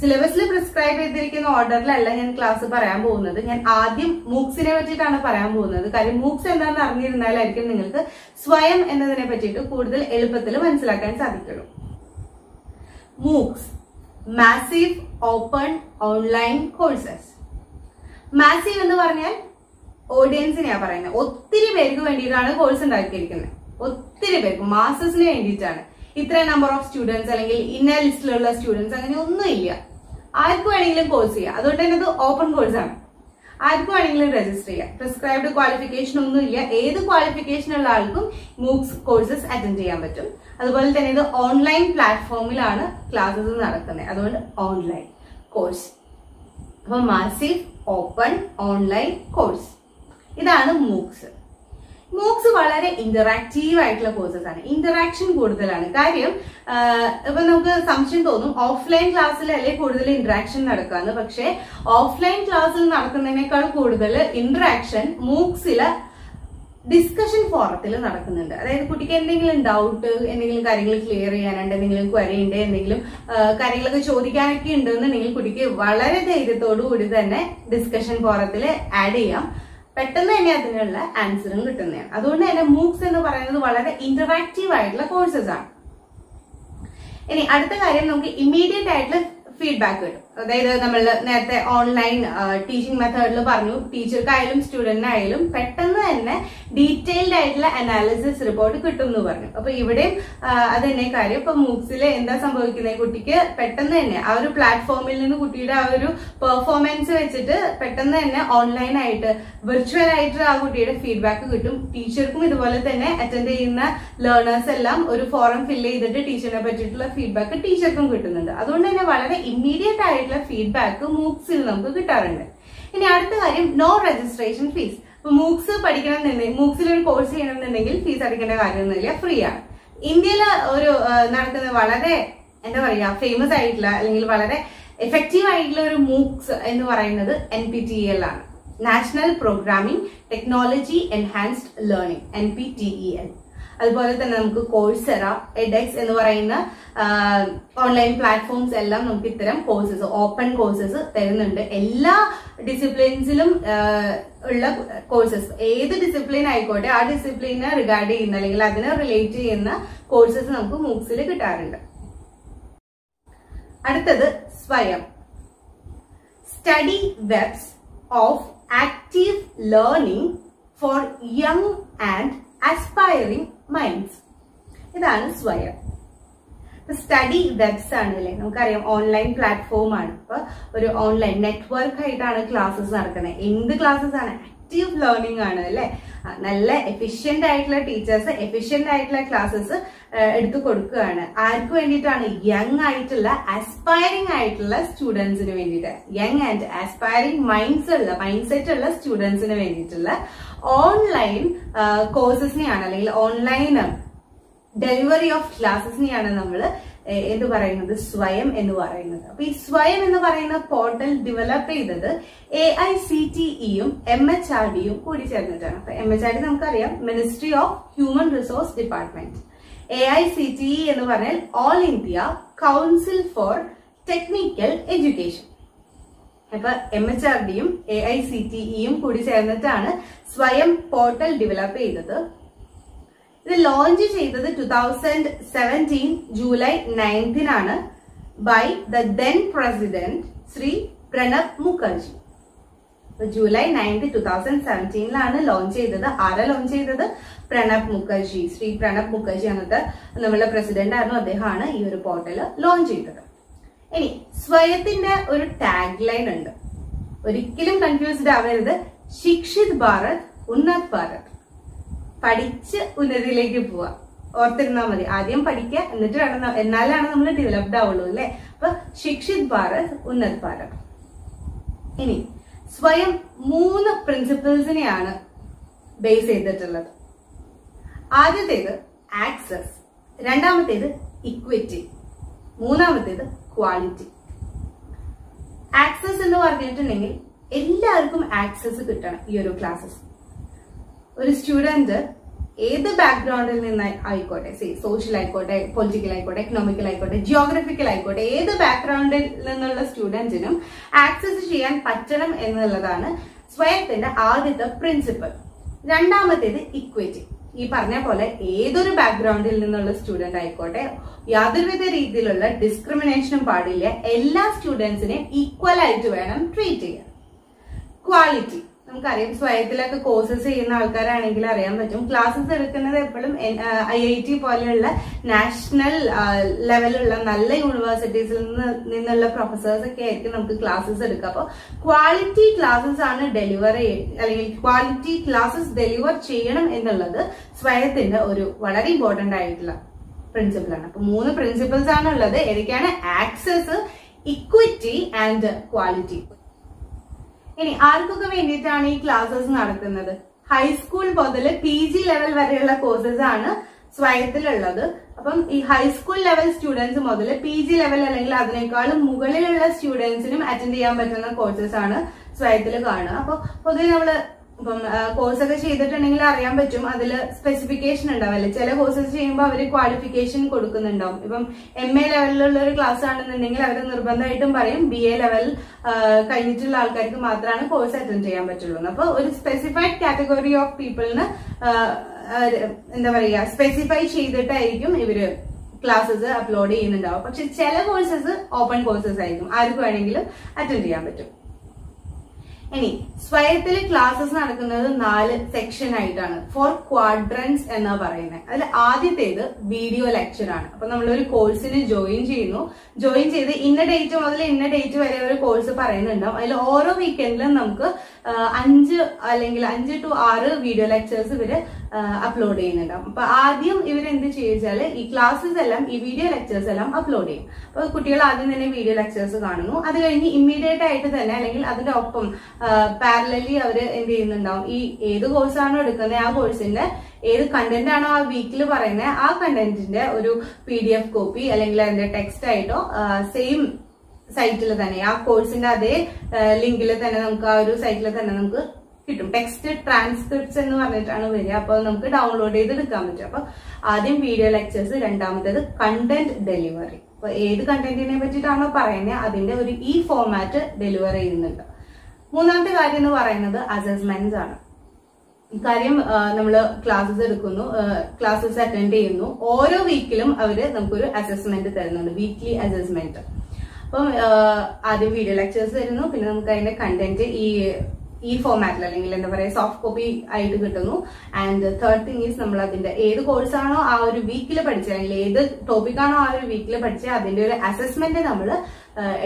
[SPEAKER 1] സിലബസിൽ പ്രിസ്ക്രൈബ് ചെയ്തിരിക്കുന്ന ഓർഡറിലല്ല ഞാൻ ക്ലാസ് പറയാൻ പോകുന്നത്. ഞാൻ ആദ്യം മൂക്സിനെ പറ്റിയിട്ടാണ് പറയാൻ പോകുന്നത്. കാര്യം മൂക്സ് എന്താണെന്ന് അറിഞ്ഞിരുന്നാലായിരിക്കും നിങ്ങൾക്ക് സ്വയം എന്നതിനെ പറ്റിയിട്ട് കൂടുതൽ എളുപ്പത്തിൽ മനസ്സിലാക്കാൻ സാധിക്കുള്ളൂ. MOOCs massive open online courses massive എന്ന് പറഞ്ഞാൽ ഓഡിയൻസിനെയാ പറയുന്നത്. ഒത്തിരി പേർക്ക് വേണ്ടിയിട്ടാണ് കോഴ്സ് ഉണ്ടാക്കിയിരിക്കുന്നത്. ഒത്തിരി പേർക്ക് മാസസിന് വേണ്ടിയിട്ടാണ്. ഇത്രയും നമ്പർ ഓഫ് സ്റ്റുഡൻസ് അല്ലെങ്കിൽ ഇന്ന ലിസ്റ്റിലുള്ള സ്റ്റുഡൻസ് അങ്ങനെ ഒന്നുമില്ല ആർക്കും വേണമെങ്കിലും കോഴ്സ് ചെയ്യാം. അതുകൊണ്ട് തന്നെ അത് ഓപ്പൺ കോഴ്സ് ആണ്. ആർക്ക് വേണമെങ്കിലും രജിസ്റ്റർ ചെയ്യാം. പ്രിസ്ക്രൈബ്ഡ് ക്വാളിഫിക്കേഷൻ ഒന്നുമില്ല ഏത് ക്വാളിഫിക്കേഷൻ ഉള്ള ആൾക്കും മൂക്സ് കോഴ്സസ് അറ്റൻഡ് ചെയ്യാൻ പറ്റും. അതുപോലെ തന്നെ ഇത് ഓൺലൈൻ പ്ലാറ്റ്ഫോമിലാണ് ക്ലാസ്സസ് നടക്കുന്നത്. അതുകൊണ്ട് ഓൺലൈൻ കോഴ്സ് അപ്പൊ മാസീവ് ഓപ്പൺ ഓൺലൈൻ കോഴ്സ് ഇതാണ് മൂക്സ് മൂക്സ് വളരെ ഇന്ററാക്റ്റീവ് ആയിട്ടുള്ള കോഴ്സസ് ആണ്. ഇന്ററാക്ഷൻ കൂടുതലാണ്. കാര്യം ഇപ്പൊ നമുക്ക് സംശയം തോന്നും ഓഫ്ലൈൻ ക്ലാസ്സിലല്ലേ കൂടുതൽ ഇന്ററാക്ഷൻ നടക്കാന്ന്. പക്ഷേ ഓഫ്ലൈൻ ക്ലാസ്സിൽ നടക്കുന്നതിനേക്കാൾ കൂടുതൽ ഇന്ററാക്ഷൻ മൂക്സിൽ ഡിസ്കഷൻ ഫോറത്തിൽ നടക്കുന്നുണ്ട്. അതായത് കുട്ടിക്ക് എന്തെങ്കിലും ഡൗട്ട് എന്തെങ്കിലും കാര്യങ്ങൾ ക്ലിയർ ചെയ്യാനുണ്ട് എന്തെങ്കിലും ക്വരി ഉണ്ട് എന്തെങ്കിലും കാര്യങ്ങളൊക്കെ ചോദിക്കാനൊക്കെ ഉണ്ടെന്നുണ്ടെങ്കിൽ കുട്ടിക്ക് വളരെ ധൈര്യത്തോടു കൂടി തന്നെ ഡിസ്കഷൻ ഫോറത്തിൽ ആഡ് ചെയ്യാം. പെട്ടെന്ന് തന്നെ അതിനുള്ള ആൻസറും കിട്ടുന്നതാണ്. അതുകൊണ്ട് തന്നെ മൂക്സ് എന്ന് പറയുന്നത് വളരെ ഇന്ററാക്റ്റീവ് ആയിട്ടുള്ള കോഴ്സസ് ആണ്. ഇനി അടുത്ത കാര്യം നമുക്ക് ഇമ്മീഡിയറ്റ് ആയിട്ടുള്ള ഫീഡ്ബാക്ക് കിട്ടും. അതായത് നമ്മൾ നേരത്തെ ഓൺലൈൻ ടീച്ചിങ് മെത്തേഡിൽ പറഞ്ഞു. ടീച്ചർക്കായാലും സ്റ്റുഡന്റിനായാലും പെട്ടെന്ന് തന്നെ ഡീറ്റെയിൽഡ് ആയിട്ടുള്ള അനാലിസിസ് റിപ്പോർട്ട് കിട്ടും എന്ന് പറഞ്ഞു. അപ്പൊ ഇവിടെയും അത് തന്നെ കാര്യം. ഇപ്പൊ മൂക്സിൽ എന്താ സംഭവിക്കുന്നത് കുട്ടിക്ക് പെട്ടെന്ന് തന്നെ ആ ഒരു പ്ലാറ്റ്ഫോമിൽ നിന്ന് കുട്ടിയുടെ ആ ഒരു പെർഫോമൻസ് വെച്ചിട്ട് പെട്ടെന്ന് തന്നെ ഓൺലൈൻ ആയിട്ട് വിർച്വൽ ആയിട്ട് ആ കുട്ടിയുടെ ഫീഡ്ബാക്ക് കിട്ടും. ടീച്ചർക്കും ഇതുപോലെ തന്നെ അറ്റൻഡ് ചെയ്യുന്ന ലേണേഴ്സ് എല്ലാം ഒരു ഫോറം ഫില്ല് ചെയ്തിട്ട് ടീച്ചറിനെ പറ്റിയിട്ടുള്ള ഫീഡ്ബാക്ക് ടീച്ചർക്കും കിട്ടുന്നുണ്ട്. അതുകൊണ്ട് തന്നെ വളരെ ഇമ്മീഡിയറ്റ് ആയിട്ടുള്ള ഫീഡ്ബാക്ക് മൂക്സിൽ നമുക്ക് കിട്ടാറുണ്ട്. ഇനി അടുത്ത കാര്യം നോ രജിസ്ട്രേഷൻ ഫീസ് മൂക്സ് പഠിക്കണമെന്നുണ്ടെങ്കിൽ മൂക്സിൽ ഒരു കോഴ്സ് ചെയ്യണമെന്നുണ്ടെങ്കിൽ ഫീസ് അടയ്ക്കേണ്ട കാര്യമൊന്നുമില്ല ഫ്രീ ആണ്. ഇന്ത്യയിൽ ഒരു നടക്കുന്ന വളരെ എന്താ പറയുക ഫേമസ് ആയിട്ടുള്ള അല്ലെങ്കിൽ വളരെ എഫക്റ്റീവ് ആയിട്ടുള്ള ഒരു മൂക്സ് എന്ന് പറയുന്നത് എൻ പി ടി എൽ ആണ്. National programming technology enhanced learning N P T E L അതുപോലെ തന്നെ നമുക്ക് കോഴ്സെറ എഡെക്സ് എന്ന് പറയുന്ന ഓൺലൈൻ പ്ലാറ്റ്ഫോംസ് എല്ലാം നമുക്ക് ഇത്തരം കോഴ്സസ് ഓപ്പൺ കോഴ്സസ് തരുന്നുണ്ട്. എല്ലാ ഡിസിപ്ലിൻസിലും ഉള്ള കോഴ്സസ് ഏത് ഡിസിപ്ലിൻ ആയിക്കോട്ടെ ആ ഡിസിപ്ലിനെ റിഗാർഡ് ചെയ്യുന്ന അല്ലെങ്കിൽ അതിനെ റിലേറ്റ് ചെയ്യുന്ന കോഴ്സസ് നമുക്ക് മൂക്സിൽ കിട്ടാറുണ്ട്. അടുത്തത് Swayam. Study webs of active learning for young and aspiring minds ഇതാണ് സ്വയം. സ്റ്റഡി വെബ്സ് ആണ് അല്ലേ നമുക്കറിയാം ഓൺലൈൻ പ്ലാറ്റ്ഫോം ആണ്. ഇപ്പൊ ഒരു ഓൺലൈൻ നെറ്റ്വർക്ക് ആയിട്ടാണ് ക്ലാസ്സസ് നടക്കുന്നത് എന്ത് ക്ലാസ്സസ് ആണ്? ആക്റ്റീവ് ലേണിംഗ് ആണ് അല്ലെ? നല്ല എഫിഷ്യന്റ് ആയിട്ടുള്ള ടീച്ചേഴ്സ് എഫിഷ്യന്റ് ആയിട്ടുള്ള ക്ലാസ്സസ് എടുത്തു കൊടുക്കുകയാണ്. ആർക്ക് വേണ്ടിയിട്ടാണ്? യങ് ആയിട്ടുള്ള ആസ്പയറിംഗ് ആയിട്ടുള്ള സ്റ്റുഡൻസിന് വേണ്ടിയിട്ട്. യങ് ആൻഡ് ആസ്പയറിംഗ് മൈൻഡ്സ് ഉള്ള മൈൻഡ് സെറ്റ് ഉള്ള സ്റ്റുഡൻസിന് വേണ്ടിയിട്ടുള്ള ഓൺലൈൻ കോഴ്സസിനെയാണ് അല്ലെങ്കിൽ ഓൺലൈൻ ഡെലിവറി ഓഫ് ക്ലാസ്സസിനെയാണ് നമ്മൾ എന്ന് പറയുന്നത്? സ്വയം എന്ന് പറയുന്നത്. അപ്പൊ ഈ സ്വയം എന്ന് പറയുന്ന പോർട്ടൽ ഡെവലപ്പ് ചെയ്തത് എ ഐ സി ടി ഇയും എം എച്ച് ആർ ഡിയും കൂടി ചേർന്നിട്ടാണ്. അപ്പൊ എം എച്ച് ആർ ഡി നമുക്കറിയാം ministry of human resource department A I C T E എന്ന് പറഞ്ഞാൽ all India council for technical education അപ്പൊ എം എച്ച് ആർ ഡിയും എ ഐ സി ടി ഇയും കൂടി ചേർന്നിട്ടാണ് സ്വയം പോർട്ടൽ ഡെവലപ്പ് ചെയ്തത്. ഇത് ലോഞ്ച് ചെയ്തത് two thousand seventeen July നയൻത്തിനാണ് by the then president Shri Pranab Mukherjee. July ninth two thousand സെവന്റീനിലാണ് launch ചെയ്തത്. ആരാ ലോഞ്ച് ചെയ്തത്? പ്രണബ് മുഖർജി. ശ്രീ പ്രണബ് മുഖർജി എന്നിട്ട് നമ്മളുടെ പ്രസിഡന്റ് ആയിരുന്നു. അദ്ദേഹമാണ് ഈ ഒരു പോർട്ടൽ ലോഞ്ച് ചെയ്തത്. ഇനി സ്വയത്തിന്റെ ഒരു ടാഗ് ലൈൻ ഉണ്ട്. ഒരിക്കലും കൺഫ്യൂസ്ഡ് ആവരുത്. ശിക്ഷിത് ഭാരത് ഉന്നത് ഭാരത്. പഠിച്ച് ഉന്നതിയിലേക്ക് പോവാ. ഓർത്തിരുന്നാൽ മതി. ആദ്യം പഠിക്കുക എന്നിട്ട് വേണം എന്നാലാണ് നമ്മൾ ഡെവലപ്ഡ് ആവുള്ളൂ അല്ലെ? അപ്പൊ ശിക്ഷിത് ഭാരത് ഉന്നത് ഭാരത്. ഇനി സ്വയം മൂന്ന് പ്രിൻസിപ്പിൾസിനെയാണ് ബേസ് ചെയ്തിട്ടുള്ളത്. ആദ്യത്തേത് ആക്സസ് രണ്ടാമത്തേത് ഇക്വിറ്റി മൂന്നാമത്തേത് ക്വാളിറ്റി ആക്സസ് എന്ന് പറഞ്ഞിട്ടുണ്ടെങ്കിൽ എല്ലാവർക്കും ആക്സസ് കിട്ടണം ഈ ഒരു ക്ലാസ്സസ് ഒരു സ്റ്റുഡന്റ് ഏത് ബാക്ക്ഗ്രൗണ്ടിൽ നിന്ന് ആയിക്കോട്ടെ സോഷ്യൽ ആയിക്കോട്ടെ പൊളിറ്റിക്കൽ ആയിക്കോട്ടെ എക്കണോമിക്കൽ ആയിക്കോട്ടെ ജിയോഗ്രഫിക്കൽ ആയിക്കോട്ടെ ഏത് ബാക്ക്ഗ്രൗണ്ടിൽ നിന്നുള്ള സ്റ്റുഡൻസിനും ആക്സസ് ചെയ്യാൻ പറ്റണം എന്നുള്ളതാണ് സ്വയത്തിന്റെ ആദ്യത്തെ പ്രിൻസിപ്പൽ രണ്ടാമത്തേത് ഇക്വിറ്റി ഈ പറഞ്ഞ പോലെ ഏതൊരു ബാക്ക്ഗ്രൗണ്ടിൽ നിന്നുള്ള സ്റ്റുഡന്റ് ആയിക്കോട്ടെ യാതൊരുവിധ രീതിയിലുള്ള ഡിസ്ക്രിമിനേഷനും പാടില്ല എല്ലാ സ്റ്റുഡൻസിനെയും ഈക്വൽ ആയിട്ട് വേണം ട്രീറ്റ് ചെയ്യാൻ. ക്വാളിറ്റി നമുക്കറിയാം സ്വയത്തിലൊക്കെ കോഴ്സസ് ചെയ്യുന്ന ആൾക്കാരാണെങ്കിൽ അറിയാൻ പറ്റും. ക്ലാസ്സസ് എടുക്കുന്നത് എപ്പോഴും ഐ ഐ ടി പോലെയുള്ള നാഷണൽ ലെവലുള്ള നല്ല യൂണിവേഴ്സിറ്റീസിൽ നിന്ന് നിന്നുള്ള പ്രൊഫസേഴ്സ് ഒക്കെ ആയിരിക്കും നമുക്ക് ക്ലാസ്സസ് എടുക്കുക. അപ്പോൾ ക്വാളിറ്റി ക്ലാസ്സസ് ആണ് ഡെലിവർ അല്ലെങ്കിൽ ക്വാളിറ്റി ക്ലാസ്സസ് ഡെലിവർ ചെയ്യണം എന്നുള്ളത് സ്വയത്തിന്റെ ഒരു വളരെ ഇമ്പോർട്ടന്റ് ആയിട്ടുള്ള പ്രിൻസിപ്പിൾ ആണ്. അപ്പൊ മൂന്ന് പ്രിൻസിപ്പിൾസ് ആണ് ഉള്ളത് ഏതൊക്കെയാണ്? ആക്സസ് ഇക്വിറ്റി ആൻഡ് ക്വാളിറ്റി ഇനി ആർക്കൊക്കെ വേണ്ടിയിട്ടാണ് ഈ ക്ലാസ്സസ് നടക്കുന്നത്? ഹൈസ്കൂൾ മുതൽ പി ജി ലെവൽ വരെയുള്ള കോഴ്സസ് ആണ് സ്വയത്തിലുള്ളത്. അപ്പം ഈ ഹൈസ്കൂൾ ലെവൽ സ്റ്റുഡൻസ് മുതൽ പി ജി ലെവൽ അല്ലെങ്കിൽ അതിനേക്കാളും മുകളിലുള്ള സ്റ്റുഡൻസിനും അറ്റൻഡ് ചെയ്യാൻ പറ്റുന്ന കോഴ്സസ് ആണ് സ്വയത്തിൽ കാണുക. അപ്പൊ പൊതുവെ നമ്മൾ ഇപ്പം കോഴ്സ് ഒക്കെ ചെയ്തിട്ടുണ്ടെങ്കിൽ അറിയാൻ പറ്റും. അതിൽ സ്പെസിഫിക്കേഷൻ ഉണ്ടാവല്ലേ? ചില കോഴ്സസ് ചെയ്യുമ്പോൾ അവർ ക്വാളിഫിക്കേഷൻ കൊടുക്കുന്നുണ്ടാവും. ഇപ്പം എം എ ലെവലിലുള്ള ഒരു ക്ലാസ് ആണെന്നുണ്ടെങ്കിൽ അവർ നിർബന്ധമായിട്ടും പറയും ബി എ ലെവൽ കഴിഞ്ഞിട്ടുള്ള ആൾക്കാർക്ക് മാത്രമാണ് കോഴ്സ് അറ്റൻഡ് ചെയ്യാൻ പറ്റുള്ളൂ അപ്പോൾ ഒരു സ്പെസിഫൈഡ് കാറ്റഗറി ഓഫ് പീപ്പിളിന് എന്താ പറയുക സ്പെസിഫൈ ചെയ്തിട്ടായിരിക്കും ഇവർ ക്ലാസ്സസ് അപ്ലോഡ് ചെയ്യുന്നുണ്ടാവും പക്ഷെ ചില കോഴ്സസ് ഓപ്പൺ കോഴ്സസ് ആയിരിക്കും. ആർക്ക് വേണമെങ്കിലും അറ്റൻഡ് ചെയ്യാൻ പറ്റും. ഇനി സ്വയത്തിൽ ക്ലാസ്സസ് നടക്കുന്നത് നാല് സെക്ഷൻ ആയിട്ടാണ്. ഫോർ ക്വാഡ്രൻസ് എന്നാ പറയുന്നത് അതിൽ ആദ്യത്തേത് വീഡിയോ ലെക്ചർ ആണ്. അപ്പൊ നമ്മൾ ഒരു കോഴ്സിന് ജോയിൻ ചെയ്യുന്നു. ജോയിൻ ചെയ്ത് ഇന്ന ഡേറ്റ് മുതൽ ഇന്ന ഡേറ്റ് വരെ ഒരു കോഴ്സ് പറയുന്നുണ്ടാവും. അതിൽ ഓരോ വീക്കെൻഡിലും നമുക്ക് അഞ്ച് അല്ലെങ്കിൽ അഞ്ച് ടു ആറ് വീഡിയോ ലെക്ചേഴ്സ് ഇവർ അപ്ലോഡ് ചെയ്യുന്നുണ്ടാവും അപ്പൊ ആദ്യം ഇവർ എന്ത് ചെയ്യുവെച്ചാൽ ഈ ക്ലാസ്സസ് എല്ലാം ഈ വീഡിയോ ലെക്ചേഴ്സ് എല്ലാം അപ്ലോഡ് ചെയ്യും. അപ്പൊ കുട്ടികൾ ആദ്യം തന്നെ വീഡിയോ ലെക്ചേഴ്സ് കാണുന്നു. അത് കഴിഞ്ഞ് ഇമ്മീഡിയറ്റ് ആയിട്ട് തന്നെ അല്ലെങ്കിൽ അതിന്റെ ഒപ്പം പാരലലി അവർ എന്ത് ചെയ്യുന്നുണ്ടാവും? ഈ ഏത് കോഴ്സാണോ എടുക്കുന്നത് ആ കോഴ്സിന്റെ ഏത് കണ്ടന്റ് ആണോ ആ വീക്കിൽ പറയുന്നത് ആ കണ്ടന്റിന്റെ ഒരു പി കോപ്പി അല്ലെങ്കിൽ അതിന്റെ ടെക്സ്റ്റ് ആയിട്ടോ സെയിം സൈറ്റിൽ തന്നെ. ആ കോഴ്സിന്റെ അതേ ലിങ്കിൽ തന്നെ നമുക്ക് ആ ഒരു സൈറ്റിൽ തന്നെ നമുക്ക് കിട്ടും. ടെക്സ്റ്റ് ട്രാൻസ്ക്രിപ്റ്റ്സ് എന്ന് പറഞ്ഞിട്ടാണ് വരിക. അപ്പോൾ നമുക്ക് ഡൗൺലോഡ് ചെയ്ത് എടുക്കാൻ പറ്റും. അപ്പൊ ആദ്യം വീഡിയോ ലെക്ചേഴ്സ് രണ്ടാമത്തേത് കണ്ടന്റ് ഡെലിവറി അപ്പൊ ഏത് കണ്ടന്റിനെ പറ്റിയിട്ടാണോ പറയുന്നത് അതിന്റെ ഒരു ഇ ഫോർമാറ്റ് ഡെലിവർ ചെയ്യുന്നുണ്ട്. മൂന്നാമത്തെ കാര്യം എന്ന് പറയുന്നത് അസസ്മെന്റ്സ് ആണ്. കാര്യം നമ്മൾ ക്ലാസ്സസ് എടുക്കുന്നു ക്ലാസ്സസ് അറ്റൻഡ് ചെയ്യുന്നു. ഓരോ വീക്കിലും അവർ നമുക്കൊരു അസസ്മെന്റ് തരുന്നുണ്ട്. വീക്ക്ലി അസസ്മെന്റ് അപ്പം ആദ്യം വീഡിയോ ലെക്ചേഴ്സ് തരുന്നു പിന്നെ നമുക്ക് അതിന്റെ കണ്ടന്റ് ഈ ഈ ഫോമാറ്റിൽ അല്ലെങ്കിൽ എന്താ പറയുക സോഫ്റ്റ് കോപ്പി ആയിട്ട് കിട്ടുന്നു. ആൻഡ് തേർഡ് തിങ് ഈസ് നമ്മൾ അതിന്റെ ഏത് കോഴ്സാണോ ആ ഒരു വീക്കിൽ പഠിച്ചത് അല്ലെങ്കിൽ ഏത് ടോപ്പിക്കാണോ ആ ഒരു വീക്കിൽ പഠിച്ചത് അതിന്റെ ഒരു അസസ്മെന്റ് നമ്മൾ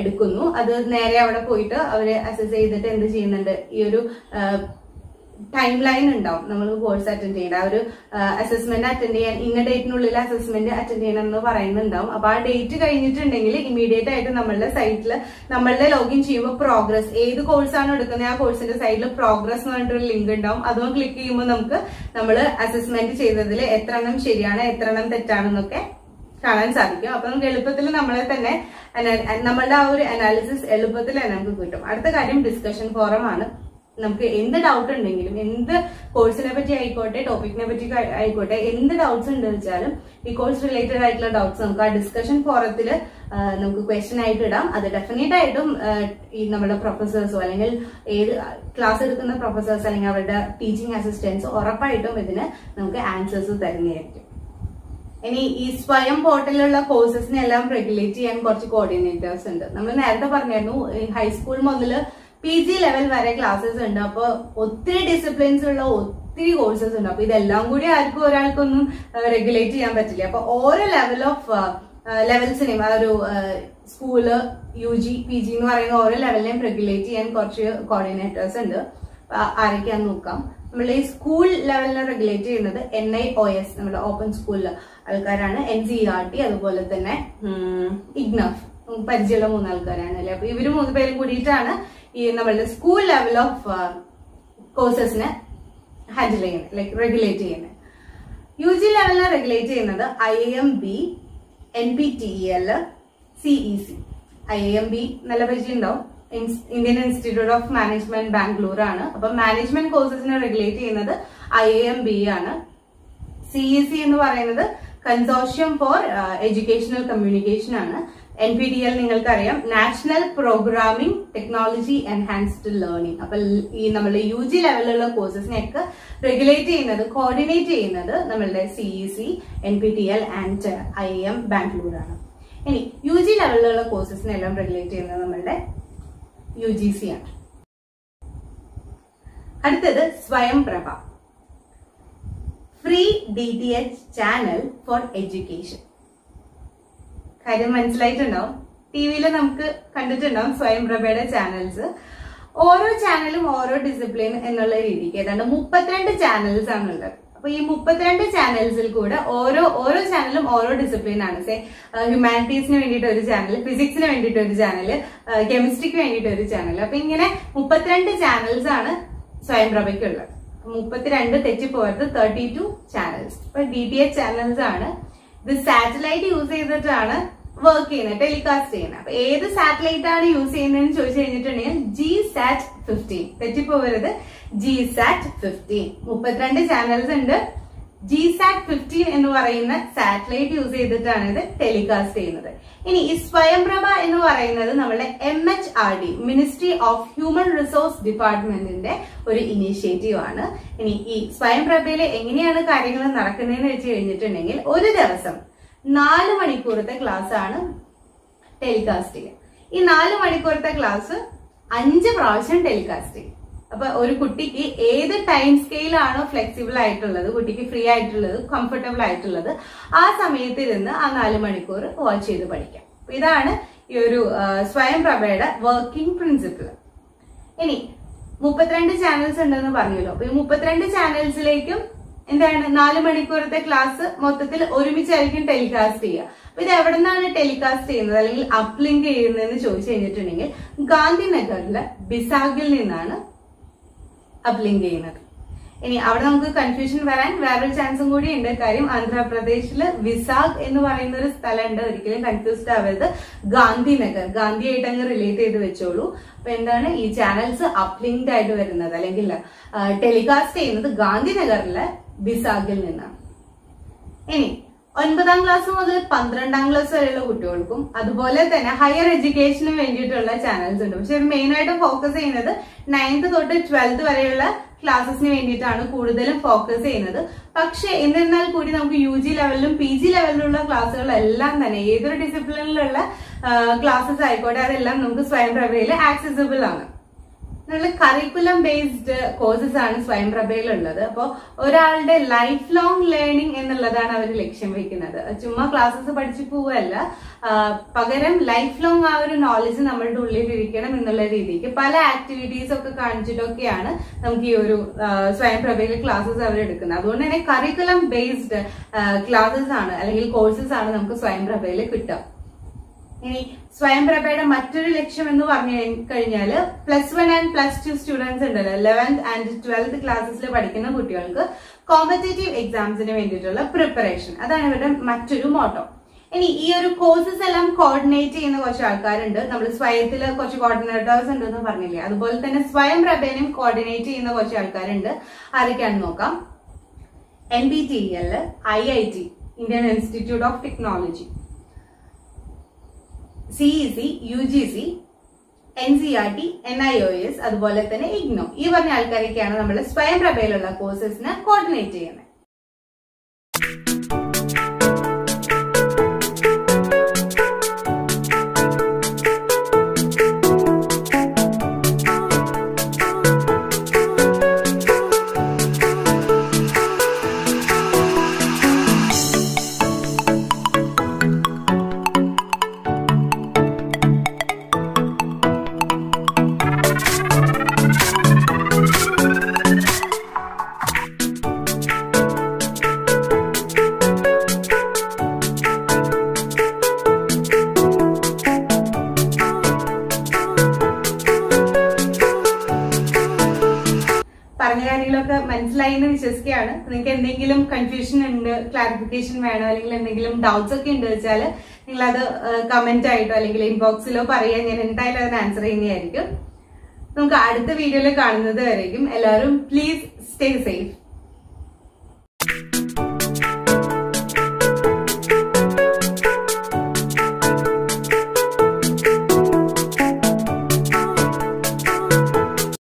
[SPEAKER 1] എടുക്കുന്നു. അത് നേരെ അവിടെ പോയിട്ട് അവർ അസസ് ചെയ്തിട്ട് എന്ത് ചെയ്യുന്നുണ്ട്? ഈ ഒരു ടൈം ലൈൻ ഉണ്ടാവും. നമ്മൾ കോഴ്സ് അറ്റൻഡ് ചെയ്യേണ്ട. ആ ഒരു അസസ്മെന്റ് അറ്റൻഡ് ചെയ്യാൻ ഇന്ന ഡേറ്റിനുള്ളിൽ അസസ്മെന്റ് അറ്റൻഡ് ചെയ്യണം എന്ന് പറയുന്നുണ്ടാവും. അപ്പൊ ആ ഡേറ്റ് കഴിഞ്ഞിട്ടുണ്ടെങ്കിൽ ഇമീഡിയറ്റ് ആയിട്ട് നമ്മളുടെ സൈറ്റിൽ നമ്മളുടെ ലോഗിൻ ചെയ്യുമ്പോൾ പ്രോഗ്രസ് ഏത് കോഴ്സാണ് എടുക്കുന്നത് ആ കോഴ്സിന്റെ സൈഡിൽ പ്രോഗ്രസ് എന്ന് പറഞ്ഞിട്ടൊരു ലിങ്ക് ഉണ്ടാവും. അതും ക്ലിക്ക് ചെയ്യുമ്പോൾ നമുക്ക് നമ്മൾ അസസ്മെന്റ് ചെയ്തതിൽ എത്ര എണ്ണം ശരിയാണ് എത്ര എണ്ണം തെറ്റാണെന്നൊക്കെ കാണാൻ സാധിക്കും. അപ്പൊ നമുക്ക് എളുപ്പത്തിൽ നമ്മളെ തന്നെ നമ്മളുടെ ആ ഒരു അനാലിസിസ് എളുപ്പത്തിൽ നമുക്ക് കിട്ടും. അടുത്ത കാര്യം ഡിസ്കഷൻ ഫോറം ആണ്. നമുക്ക് എന്ത് ഡൗട്ട് ഉണ്ടെങ്കിലും എന്ത് കോഴ്സിനെ പറ്റി ആയിക്കോട്ടെ ടോപ്പിക്കിനെ പറ്റി ആയിക്കോട്ടെ എന്ത് ഡൗട്ട്സ് ഉണ്ട് വെച്ചാലും ഈ കോഴ്സ് റിലേറ്റഡ് ആയിട്ടുള്ള ഡൗട്ട്സ് നമുക്ക് ആ ഡിസ്കഷൻ ഫോറത്തിൽ നമുക്ക് ക്വസ്റ്റ്യൻ ആയിട്ട് ഇടാം. അത് ഡെഫിനറ്റ് ആയിട്ടും ഈ നമ്മുടെ പ്രൊഫസേഴ്സോ അല്ലെങ്കിൽ ഏത് ക്ലാസ് എടുക്കുന്ന പ്രൊഫസേഴ്സ് അല്ലെങ്കിൽ അവരുടെ ടീച്ചിങ് അസിസ്റ്റൻസ് ഉറപ്പായിട്ടും ഇതിന് നമുക്ക് ആൻസേഴ്സ് തരുന്നതായിരിക്കും. ഇനി ഈ സ്വയം പോർട്ടലിലുള്ള കോഴ്സസിനെല്ലാം റെഗുലേറ്റ് ചെയ്യാൻ കുറച്ച് കോർഡിനേറ്റേഴ്സ് ഉണ്ട്. നമ്മൾ നേരത്തെ പറഞ്ഞായിരുന്നു ഹൈസ്കൂൾ മുതൽ പി ജി ലെവൽ വരെ ക്ലാസ്സസ് ഉണ്ട്. അപ്പോൾ ഒത്തിരി ഡിസിപ്ലിൻസ് ഉള്ള ഒത്തിരി കോഴ്സസ് ഉണ്ട്. അപ്പൊ ഇതെല്ലാം കൂടി ആർക്കും ഒരാൾക്കൊന്നും റെഗുലേറ്റ് ചെയ്യാൻ പറ്റില്ല. അപ്പൊ ഓരോ ലെവൽ ഓഫ് ലെവൽസിനെയും ആ ഒരു school U G P G എന്ന് പറയുന്ന ഓരോ ലെവലിനെയും റെഗുലേറ്റ് ചെയ്യാൻ കുറച്ച് കോർഡിനേറ്റേഴ്സ് ഉണ്ട്. ആരൊക്കെയാന്ന് നോക്കാം. നമ്മൾ ഈ സ്കൂൾ ലെവലിനെ റെഗുലേറ്റ് ചെയ്യുന്നത് എൻ ഐ ഒ എസ് നമ്മുടെ ഓപ്പൺ സ്കൂളിൽ ആൾക്കാരാണ്. എൻ സി ആർ ടി അതുപോലെ തന്നെ ഇഗ്നഫ് പരിചയമുള്ള മൂന്ന് ആൾക്കാരാണ് അല്ലെ? അപ്പൊ ഇവർ മൂന്ന് പേരും കൂടിയിട്ടാണ് ഈ നമ്മളുടെ സ്കൂൾ ലെവൽ ഓഫ് കോഴ്സസിനെ ഹാൻഡിൽ ചെയ്യുന്നത് ലൈക്ക് റെഗുലേറ്റ് ചെയ്യുന്നത് യു ജി ലെവലിനെ റെഗുലേറ്റ് ചെയ്യുന്നത് I M B N P T L CE C I M B നല്ല പരിചയമുണ്ടാവും. Indian institute of management Bangalore ആണ്. അപ്പൊ മാനേജ്മെന്റ് കോഴ്സസിനെ റെഗുലേറ്റ് ചെയ്യുന്നത് ഐ എം ബി ആണ്. സി ഇ സി എന്ന് പറയുന്നത് കൺസോർഷ്യം ഫോർ എഡ്യൂക്കേഷണൽ കമ്മ്യൂണിക്കേഷൻ ആണ്. എൻ പി ഡി എൽ നിങ്ങൾക്കറിയാം. National programming technology enhanced learning അപ്പൊ ഈ നമ്മളുടെ യു ജി ലെവലിലുള്ള കോഴ്സസിനെയൊക്കെ റെഗുലേറ്റ് ചെയ്യുന്നത് കോർഡിനേറ്റ് ചെയ്യുന്നത് നമ്മളുടെ C E C N P T L and I M Bangalore ആണ് ഇനി യു ജി ലെവലിലുള്ള കോഴ്സസിനെല്ലാം റെഗുലേറ്റ് ചെയ്യുന്നത് നമ്മളുടെ യു ജി സി ആണ്. അടുത്തത് Swayam Prabha free D T H channel for education കാര്യം മനസ്സിലായിട്ടുണ്ടാവും. ടി വിയിൽ നമുക്ക് കണ്ടിട്ടുണ്ടാവും സ്വയം പ്രഭയുടെ ചാനൽസ് ഓരോ ചാനലും ഓരോ ഡിസിപ്ലിൻ എന്നുള്ള രീതിക്ക് ഏതാണ്ട് മുപ്പത്തിരണ്ട് ചാനൽസ് ആണുള്ളത്. അപ്പൊ ഈ മുപ്പത്തിരണ്ട് ചാനൽസിൽ കൂടെ ഓരോ ഓരോ ചാനലും ഓരോ ഡിസിപ്ലിൻ ആണ്. സേ ഹ്യൂമാനിറ്റീസിന് വേണ്ടിയിട്ട് ഒരു ചാനൽ ഫിസിക്സിന് വേണ്ടിയിട്ട് ഒരു ചാനൽ കെമിസ്ട്രിക്ക് വേണ്ടിയിട്ട് ഒരു ചാനൽ അപ്പൊ ഇങ്ങനെ മുപ്പത്തിരണ്ട് ചാനൽസ് ആണ് സ്വയംപ്രഭയ്ക്കുള്ളത് മുപ്പത്തിരണ്ട് തെറ്റിപ്പോയത് തേർട്ടി ടു ചാനൽസ് ഇപ്പൊ ഡി ടി എച്ച് ചാനൽസ് ആണ് ഇത് സാറ്റലൈറ്റ് യൂസ് ചെയ്തിട്ടാണ് വർക്ക് ചെയ്യുന്നത് ടെലികാസ്റ്റ് ചെയ്യുന്നത്. അപ്പൊ ഏത് സാറ്റലൈറ്റ് ആണ് യൂസ് ചെയ്യുന്നതെന്ന് ചോദിച്ചു കഴിഞ്ഞിട്ടുണ്ടെങ്കിൽ ജി സാറ്റ് ഫിഫ്റ്റീൻ തെറ്റിപ്പോവരുത്. ജി സാറ്റ് ഫിഫ്റ്റീൻ മുപ്പത്തിരണ്ട് ചാനൽസ് ഉണ്ട്. ജി സാറ്റ് ഫിഫ്റ്റീൻ എന്ന് പറയുന്ന സാറ്റലൈറ്റ് യൂസ് ചെയ്തിട്ടാണ് ഇത് ടെലികാസ്റ്റ് ചെയ്യുന്നത്. ഇനി ഈ സ്വയംപ്രഭ എന്ന് പറയുന്നത് നമ്മുടെ M H R D ministry of human resource ഡിപ്പാർട്ട്മെന്റിന്റെ ഒരു ഇനീഷ്യേറ്റീവ് ആണ്. ഇനി ഈ സ്വയംപ്രഭയിൽ എങ്ങനെയാണ് കാര്യങ്ങൾ നടക്കുന്നതെന്ന് വെച്ച് കഴിഞ്ഞിട്ടുണ്ടെങ്കിൽ ഒരു ദിവസം നാല് മണിക്കൂറത്തെ ക്ലാസ് ആണ് ടെലികാസ്റ്റ് ചെയ്യുക ഈ നാല് മണിക്കൂറത്തെ ക്ലാസ് അഞ്ച് പ്രാവശ്യം ടെലികാസ്റ്റിംഗ് അപ്പൊ ഒരു കുട്ടിക്ക് ഏത് ടൈം സ്കെയിലാണോ ഫ്ലെക്സിബിൾ ആയിട്ടുള്ളത് കുട്ടിക്ക് ഫ്രീ ആയിട്ടുള്ളത് കംഫർട്ടബിൾ ആയിട്ടുള്ളത് ആ സമയത്ത് ഇരുന്ന് ആ നാല് മണിക്കൂർ വാച്ച് ചെയ്ത് പഠിക്കാം. ഇതാണ് ഈ ഒരു സ്വയം പ്രഭയുടെ വർക്കിംഗ് പ്രിൻസിപ്പിൾ ഇനി മുപ്പത്തിരണ്ട് ചാനൽസ് ഉണ്ടെന്ന് പറഞ്ഞല്ലോ. അപ്പൊ ഈ മുപ്പത്തിരണ്ട് ചാനൽസിലേക്കും എന്താണ്? നാല് മണിക്കൂറത്തെ ക്ലാസ് മൊത്തത്തിൽ ഒരുമിച്ചായിരിക്കും ടെലികാസ്റ്റ് ചെയ്യുക. അപ്പൊ ഇത് എവിടെ നിന്നാണ് ടെലികാസ്റ്റ് ചെയ്യുന്നത്? അല്ലെങ്കിൽ അപ്ലിങ്ക് ചെയ്യുന്നതെന്ന് ചോദിച്ചു കഴിഞ്ഞിട്ടുണ്ടെങ്കിൽ ഗാന്ധിനഗറിലെ ബിസാഗിൽ നിന്നാണ് അപ്ലിങ്ക് ചെയ്യുന്നത്. ഇനി അവിടെ നമുക്ക് കൺഫ്യൂഷൻ വരാൻ വേറൊരു ചാൻസും കൂടി ഉണ്ട്. കാര്യം ആന്ധ്രാപ്രദേശിൽ വിസാഖ് എന്ന് പറയുന്ന ഒരു സ്ഥലമുണ്ട്. ഒരിക്കലും കൺഫ്യൂസ്ഡ് ആവരുത്. ഗാന്ധിനഗർ. ഗാന്ധിയായിട്ട് അങ്ങ് റിലേറ്റ് ചെയ്ത് വെച്ചോളൂ. അപ്പൊ എന്താണ്? ഈ ചാനൽസ് അപ്ലിങ്ക്ഡ് ആയിട്ട് വരുന്നത്. അല്ലെങ്കിൽ ടെലികാസ്റ്റ് ചെയ്യുന്നത് ഗാന്ധിനഗറിലെ വിസാഖിൽ നിന്നാണ്. ഇനി ഒൻപതാം ക്ലാസ് മുതൽ പന്ത്രണ്ടാം ക്ലാസ് വരെയുള്ള കുട്ടികൾക്കും അതുപോലെ തന്നെ ഹയർ എഡ്യൂക്കേഷന് വേണ്ടിയിട്ടുള്ള ചാനൽസ് ഉണ്ട്. പക്ഷെ മെയിൻ ആയിട്ട് ഫോക്കസ് ചെയ്യുന്നത് നയൻത് തൊട്ട് ട്വൽത്ത് വരെയുള്ള ക്ലാസ്സസിന് വേണ്ടിയിട്ടാണ് കൂടുതലും ഫോക്കസ് ചെയ്യുന്നത്. പക്ഷെ എന്നിരുന്നാൽ കൂടി നമുക്ക് യു ജി ലെവലിലും പി ജി ലെവലിലുള്ള ക്ലാസ്സുകളെല്ലാം തന്നെ ഏതൊരു ഡിസിപ്ലിനിലുള്ള ക്ലാസ്സസ് ആയിക്കോട്ടെ അതെല്ലാം നമുക്ക് സ്വയം പ്രഭയിൽ ആക്സസിബിൾ ആണ്. നല്ല കരിക്കുലം ബേസ്ഡ് കോഴ്സസ് ആണ് സ്വയം പ്രഭയിലുള്ളത് അപ്പോൾ ഒരാളുടെ ലൈഫ് ലോങ് ലേണിംഗ് എന്നുള്ളതാണ് അവർ ലക്ഷ്യം വെക്കുന്നത്. ചുമ്മാ ക്ലാസ്സസ് പഠിച്ചു പോവല്ല. പകരം ലൈഫ് ലോങ് ആ ഒരു നോളജ് നമ്മളുടെ ഉള്ളിൽ ഇരിക്കണം എന്നുള്ള രീതിക്ക് പല ആക്ടിവിറ്റീസ് ഒക്കെ കാണിച്ചിട്ടൊക്കെയാണ് നമുക്ക് ഈ ഒരു ആ, സ്വയം പ്രഭയിലെ ക്ലാസ്സസ് അവർ എടുക്കുന്നത്. അതുകൊണ്ട് തന്നെ കറിക്കുലം ബേസ്ഡ് ക്ലാസ്സസ് ആണ് അല്ലെങ്കിൽ കോഴ്സസ് ആണ് നമുക്ക് സ്വയം പ്രഭയിൽ കിട്ടുക. ഇനി സ്വയംപ്രഭയുടെ മറ്റൊരു ലക്ഷ്യം എന്ന് പറഞ്ഞു കഴിഞ്ഞാൽ plus one and plus two students ഉണ്ടല്ലോ. ലെവൻത്ത് ആൻഡ് ട്വൽത്ത് ക്ലാസ്സിൽ പഠിക്കുന്ന കുട്ടികൾക്ക് കോമ്പറ്റേറ്റീവ് എക്സാംസിന് വേണ്ടിയിട്ടുള്ള പ്രിപ്പറേഷൻ അതാണ് ഇവരുടെ മറ്റൊരു മോട്ടോ ഇനി ഈ ഒരു കോഴ്സസ് എല്ലാം കോർഡിനേറ്റ് ചെയ്യുന്ന കുറച്ച് ആൾക്കാരുണ്ട്. നമ്മൾ സ്വയത്തിൽ കുറച്ച് കോർഡിനേറ്റേഴ്സ് ഉണ്ടെന്ന് പറഞ്ഞില്ലേ? അതുപോലെ തന്നെ സ്വയം പ്രഭേനെയും കോർഡിനേറ്റ് ചെയ്യുന്ന കുറച്ച് ആൾക്കാരുണ്ട്. ആരൊക്കെയാണെന്ന് നോക്കാം. N B T L I I T Indian Institute of Technology CEC U G C N C R T N I O S അതുപോലെ തന്നെ ഇഗ്നോ ഈ പറഞ്ഞ ആൾക്കാരൊക്കെയാണ് നമ്മൾ സ്വയം പ്രഭയിലുള്ള കോഴ്സസിന് കോർഡിനേറ്റ് ചെയ്യുന്നത് വിശ്വസിക്കുകയാണ് നിങ്ങൾക്ക് എന്തെങ്കിലും കൺഫ്യൂഷൻ ഉണ്ട് ക്ലാരിഫിക്കേഷൻ വേണോ അല്ലെങ്കിൽ എന്തെങ്കിലും ഡൗട്ട്സ് ഒക്കെ ഉണ്ട് വെച്ചാൽ നിങ്ങൾ അത് കമന്റ് ആയിട്ടോ അല്ലെങ്കിൽ ഇൻബോക്സിലോ പറയാൻ ഞാൻ എന്തായാലും അതിന് ആൻസർ ചെയ്യുന്നതായിരിക്കും. നമുക്ക് അടുത്ത വീഡിയോയിൽ കാണുന്നത് വരേക്കും. എല്ലാവരും പ്ലീസ് സ്റ്റേ സേഫ്